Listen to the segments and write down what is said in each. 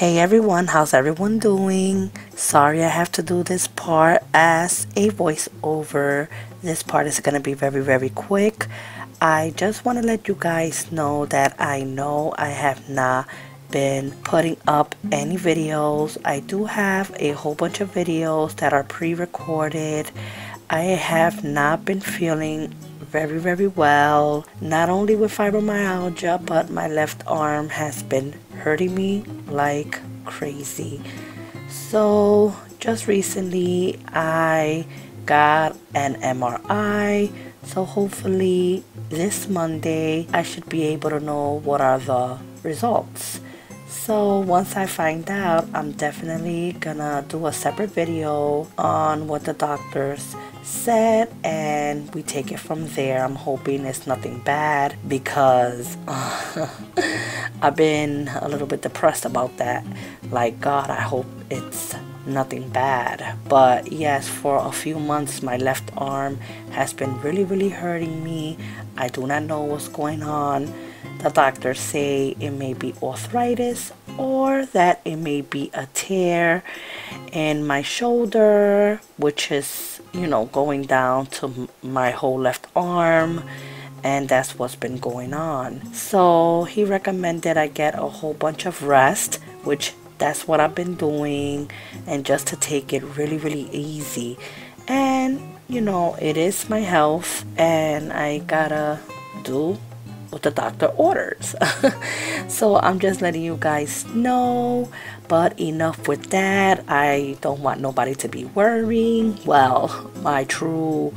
Hey everyone, how's everyone doing? Sorry I have to do this part as a voiceover. This part is going to be very, very quick. I just want to let you guys know that I know I have not been putting up any videos. I do have a whole bunch of videos that are pre-recorded. I have not been feeling very very well. Not only with fibromyalgia but my left arm has been hurting me like crazy. So just recently I got an MRI so hopefully this Monday I should be able to know what are the results. So once I find out I'm definitely gonna do a separate video on what the doctors said and we take it from there. I'm hoping it's nothing bad because I've been a little bit depressed about that. Like, God, I hope it's nothing bad. But yes, for a few months, my left arm has been really, really hurting me. I do not know what's going on. The doctors say it may be arthritis or that it may be a tear in my shoulder, which is you know, going down to my whole left arm and that's what's been going on. So he recommended I get a whole bunch of rest, which that's what I've been doing, and just to take it really, really easy. And you know, it is my health, and I gotta do what the doctor orders. so I'm just letting you guys know. But enough with that. I don't want nobody to be worrying. Well, my true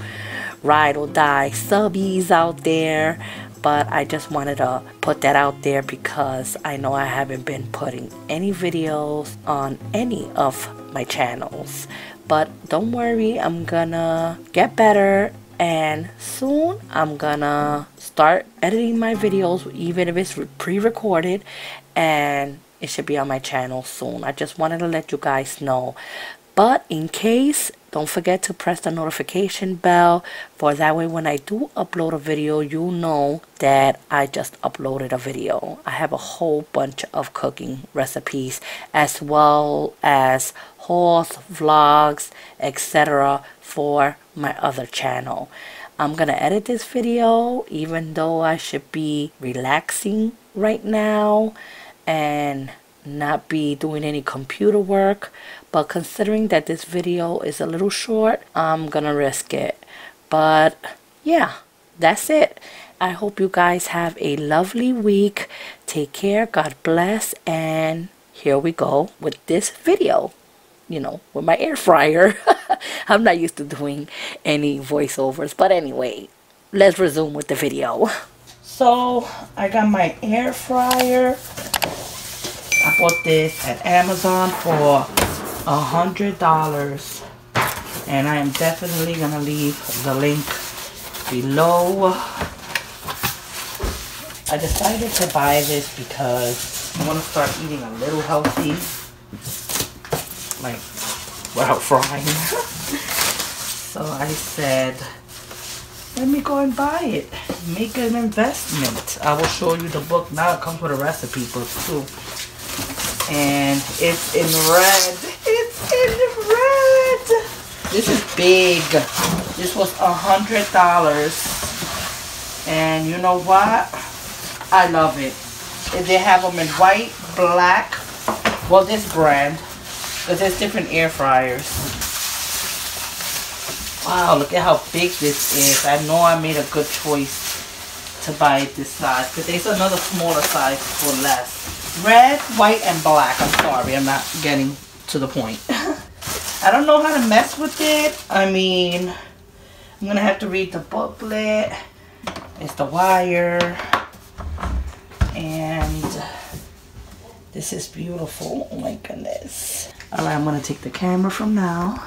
ride or die subbies out there. But I just wanted to put that out there because I know I haven't been putting any videos on any of my channels. But don't worry, I'm gonna get better and soon I'm gonna start editing my videos even if it's pre-recorded. And it should be on my channel soon. I just wanted to let you guys know. But in case don't forget to press the notification bell. For that way when I do upload a video you know that I just uploaded a video. I have a whole bunch of cooking recipes as well as hauls vlogs etc for my other channel. I'm gonna edit this video even though I should be relaxing right now and not be doing any computer work but considering that this video is a little short I'm gonna risk it but yeah that's it I hope you guys have a lovely week take care God bless and here we go with this video you know, with my air fryer. I'm not used to doing any voiceovers. But anyway, let's resume with the video. So, I got my air fryer. I bought this at Amazon for a hundred dollars and I am definitely gonna leave the link below I decided to buy this because I want to start eating a little healthy like without frying. so I said, let me go and buy it. Make an investment. I will show you the book. Now it comes with a recipe book too. And it's in red. It's in red. This is big. This was a hundred dollars. And you know what? I love it. They have them in white, black. Well, this brand. Because there's different air fryers. Wow, oh, look at how big this is. I know I made a good choice to buy this size. Because there's another smaller size for less. Red, white, and black. I'm sorry, I'm not getting to the point. I don't know how to mess with it. I mean, I'm going to have to read the booklet. It's the wire. And this is beautiful. Oh my goodness. Alright, I'm going to take the camera from now.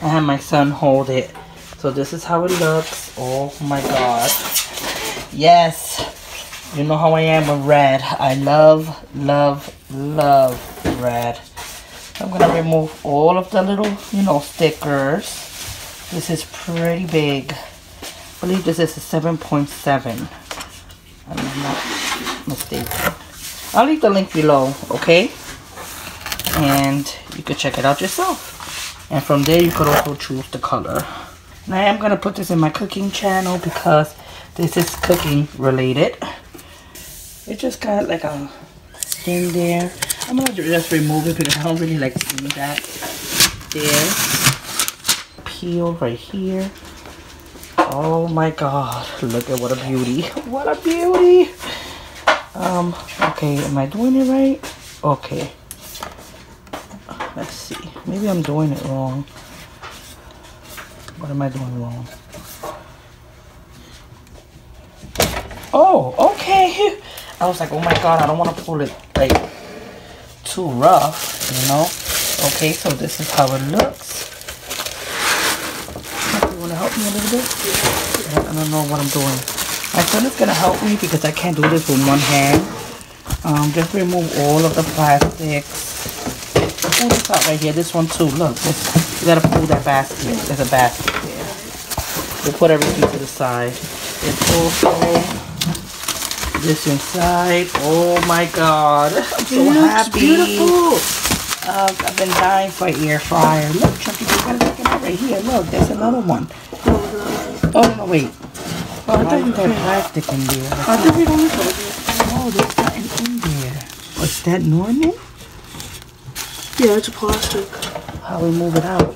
And have my son hold it. So this is how it looks. Oh my god. Yes. You know how I am with red. I love, love, love red. I'm to remove all of the little, you know, stickers. This is pretty big. I believe this is a 7.7. I'm not mistaken. I'll leave the link below, okay? And you can check it out yourself. And from there, you could also choose the color. And I am going to put this in my cooking channel because this is cooking related. It just got like a skin there. I'm going to just remove it because I don't really like seeing that there. Peel right here. Oh my god. Look at what a beauty. What a beauty. Um, okay, am I doing it right? Okay. Let's see. Maybe I'm doing it wrong. What am I doing wrong? Oh, okay. I was like, oh my god, I don't want to pull it like too rough, you know? Okay, so this is how it looks. You want to help me a little bit? I don't know what I'm doing. My son is going to help me because I can't do this with one hand. Um, just remove all of the plastics pull this out right here. This one too. Look, you gotta pull that basket. There's a basket there. We'll put everything to the side. It's also this inside. Oh my god. I'm so it happy. beautiful. Uh, I've been dying for air fryer. Look, Chunky, you gotta look at right here. Look, there's another one. Oh no, wait. Oh, I thought you had plastic in there. I thought we you. Oh, there's something in there. What's that, Norman? Yeah, it's a plastic. How do we move it out?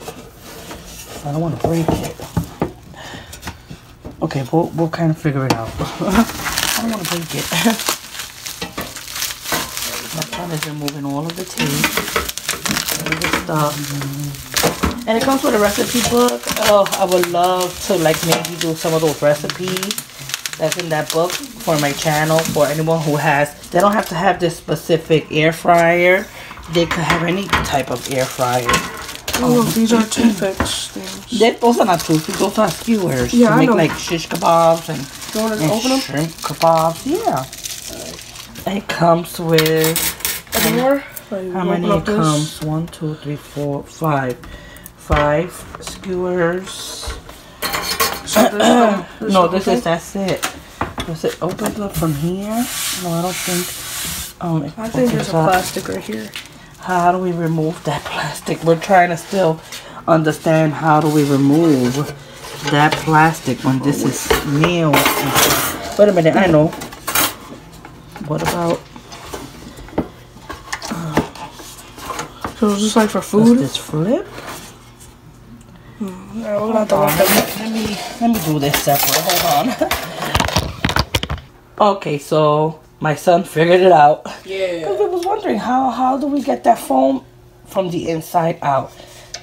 I don't want to break it. Okay, we'll, we'll kind of figure it out. I don't want to break it. My son is removing all of the tape, all of the stuff. And it comes with a recipe book. Oh, I would love to like maybe do some of those recipes that's in that book for my channel for anyone who has they don't have to have this specific air fryer they could have any type of air fryer. Oh, um, these are toothpicks things. They, those are not toothpicks. Those are skewers yeah, to I make know. like shish kebabs and, and open shrimp them? kebabs. Yeah. It comes with. Any more? How many it comes? This? One, two, three, four, five. Five skewers. So this, this no, this is that's it. Does it open up from here? No, I don't think. Um, I think there's a plastic right here how do we remove that plastic? We're trying to still understand how do we remove that plastic when this is meal. Wait a minute, I know. What about... Uh, so is this like for food? Does this flip? Hmm, no, let, let me let me do this separate. Hold on. okay, so my son figured it out. Yeah. Because I was wondering how how do we get that foam from the inside out?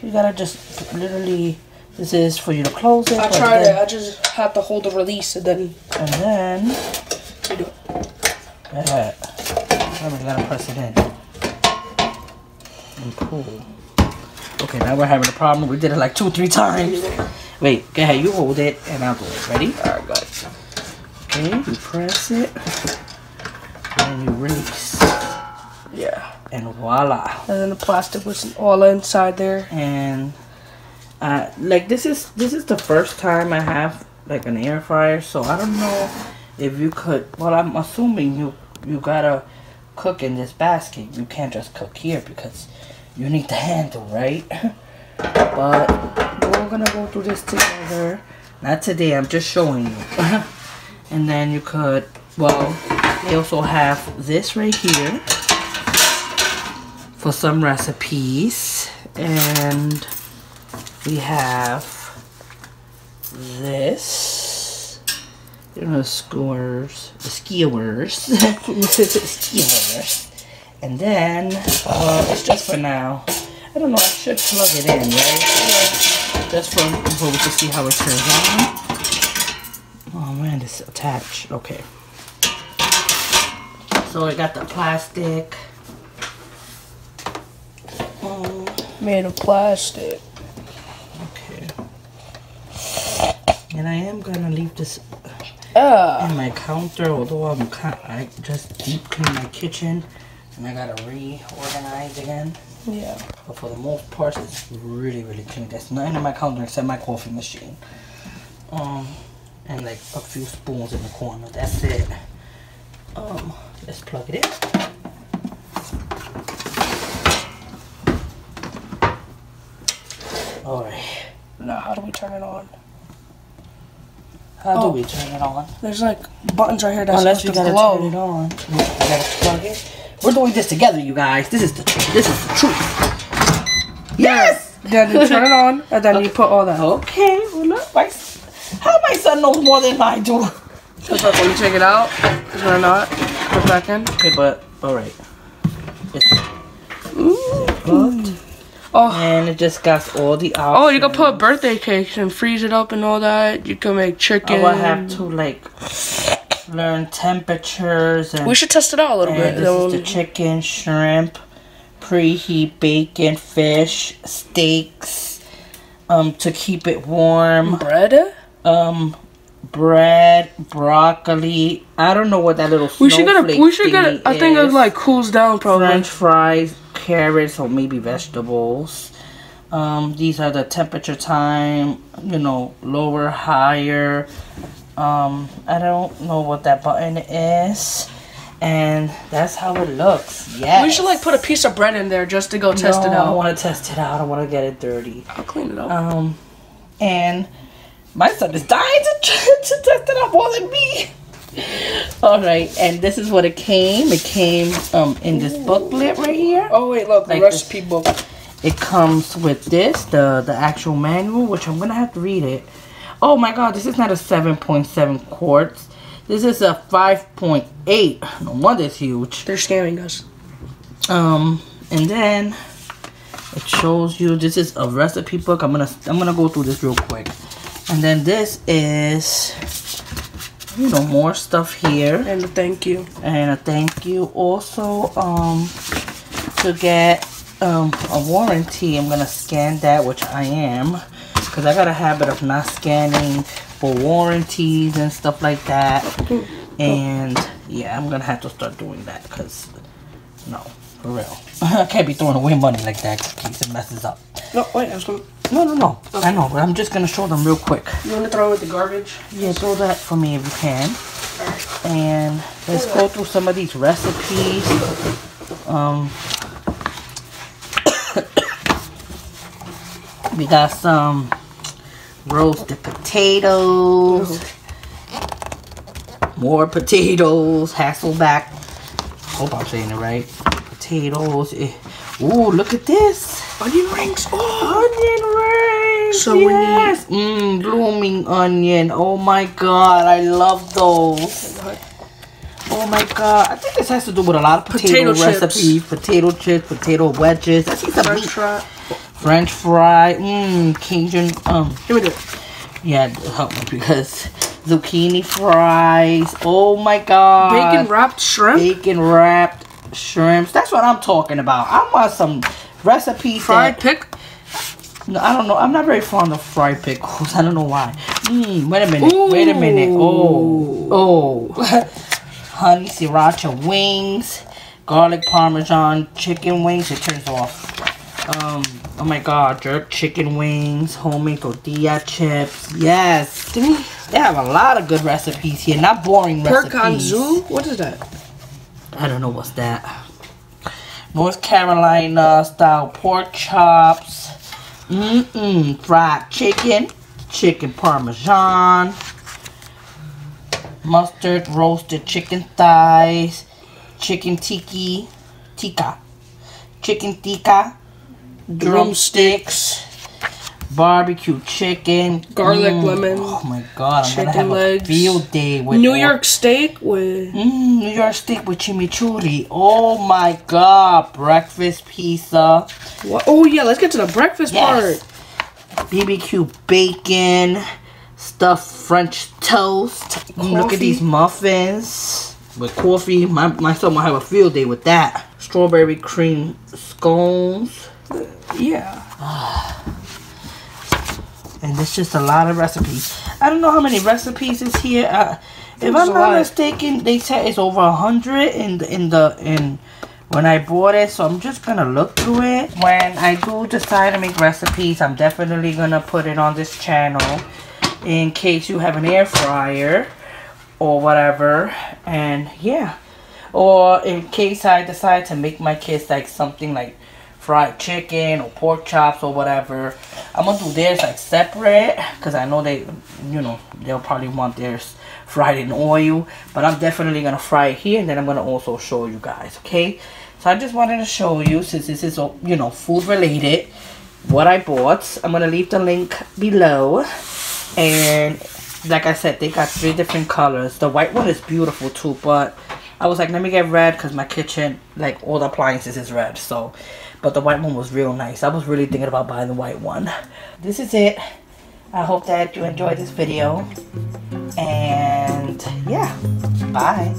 You gotta just literally. This is for you to close it. I tried then, it. I just have to hold the release and then. And then. You do it. Yeah. Remember, you gotta press it in. And pull. Okay, now we're having a problem. We did it like two, three times. Wait, go ahead. You hold it, and I'll do it. Ready? All right, good. Okay, you press it and you release. And voila. And then the plastic was all inside there. And uh, like this is this is the first time I have like an air fryer, so I don't know if you could. Well, I'm assuming you you gotta cook in this basket. You can't just cook here because you need the handle, right? but we're gonna go through this together. Not today. I'm just showing you. and then you could well they also have this right here for some recipes. And we have this. You know, skewers. Skewers. skewers. And then, uh, it's just for now. I don't know, I should plug it in, right? Just for, we can see how it turns on. Oh man, it's attached. Okay. So I got the plastic. Um, made of plastic. Okay. And I am gonna leave this uh. in my counter, although I'm I just deep clean my kitchen and I gotta reorganize again. Yeah. But for the most part, it's really, really clean. There's nothing in my counter except my coffee machine. Um, and like a few spoons in the corner. That's it. Um, let's plug it in. Turn it on. How do Oh. we turn it on? There's like buttons right here that's Unless supposed to gotta glow. turn it on. You gotta plug it. We're doing this together, you guys. This is the this is the truth. Yes. Then you turn it on, and then you put all that. Okay. Well, look, my, how my son knows more than I do. Look, when you take it out, it's gonna not. Put it back in. Okay, but all right. It's hooked, Oh, and it just got all the options. oh, you can put birthday cakes and freeze it up and all that. You can make chicken. Oh, I have to like learn temperatures and. We should test it out a little bit. this is the chicken, shrimp, preheat bacon, fish, steaks, um, to keep it warm. bread. Um, bread, broccoli. I don't know what that little. We should get a. We should get. A, I think it like cools down probably. French fries, carrots, or maybe vegetables. Um, these are the temperature time, you know, lower, higher. Um, I don't know what that button is. And that's how it looks. Yes. We should like put a piece of bread in there just to go test it out. I want to test it out. I want to get it dirty. I'll clean it up. Um, and my son is dying to, to test it out more than me. All right, and this is what it came. It came um in this booklet right here. oh wait, look, the like recipe book. It comes with this, the the actual manual, which I'm gonna have to read it. Oh my god, this is not a 7.7 quarts. This is a 5.8. No wonder it's huge. They're scamming us. Um, and then it shows you this is a recipe book. I'm gonna I'm gonna go through this real quick. And then this is you know more stuff here. And a thank you. and a thank you also um to get um a warranty. I'm gonna scan that which i am because i got a habit of not scanning for warranties and stuff like that. And yeah i'm gonna have to start doing that because no for real i can't be throwing away money like that in case it messes up No, wait, I was gonna. no no no i know but i'm just gonna show them real quick You want to throw it with the garbage? yeah, throw that for me if you can. And let's go through some of these recipes. Um, we got some roasted potatoes, more potatoes, Hasselback. Hope I'm saying it right. Potatoes. eh. Ooh, look at this. Onion rings. Oh, Onion rings. So yes. Mmm, blooming onion. Oh my god, I love those. Oh my god, I think this has to do with a lot of potato, Potato chips. recipes. Potato chips, potato wedges. I see some French meat. fry. French fry. Mmm, Cajun. Um, Give me the. yeah, help me because zucchini fries. Oh my god. Bacon wrapped shrimp. Bacon wrapped shrimps. That's what I'm talking about. I want some recipes. Fried pick. no, I don't know. I'm not very fond of fried pickles. I don't know why. Mmm, wait a minute. Wait a minute. Oh. Oh. Honey sriracha wings. Garlic parmesan chicken wings. It turns off. Um, oh my god. Jerk chicken wings. Homemade tortilla chips. Yes. They have a lot of good recipes here. Not boring recipes. Perkanzu. What is that? I don't know what's that. North Carolina style pork chops. Mm-mm. Fried chicken. Chicken parmesan. Mustard roasted chicken thighs. Chicken tiki. Tika. Chicken tikka. Drumsticks. Barbecue chicken. Garlic Mm, lemon, Oh my god, I'm gonna chicken have legs, a field day with New York steak with. Mm, New York steak with chimichurri. Oh my god. Breakfast pizza. What? Oh yeah, let's get to the breakfast Yes. part. BBQ bacon. Stuffed French toast. Mm, look at these muffins. With coffee. My, my son will have a field day with that. Strawberry cream scones. Yeah. And it's just a lot of recipes. I don't know how many recipes is here. Uh, if I'm not mistaken, they said it's over a hundred in the, in the in when I bought it. So I'm just gonna look through it. When I do decide to make recipes, I'm definitely gonna put it on this channel in case you have an air fryer or whatever. And yeah, or in case I decide to make my kids like something like fried chicken or pork chops or whatever. I'm gonna do theirs like separate because I know they, you know, they'll probably want theirs fried in oil. But I'm definitely gonna fry it here and then I'm gonna also show you guys, okay? So I just wanted to show you since this is, you know, food related, what I bought. I'm gonna leave the link below. And like I said, they got three different colors. The white one is beautiful too, but I was like, let me get red because my kitchen, like all the appliances is red. So, but the white one was real nice. I was really thinking about buying the white one. This is it. I hope that you enjoyed this video. And yeah, bye.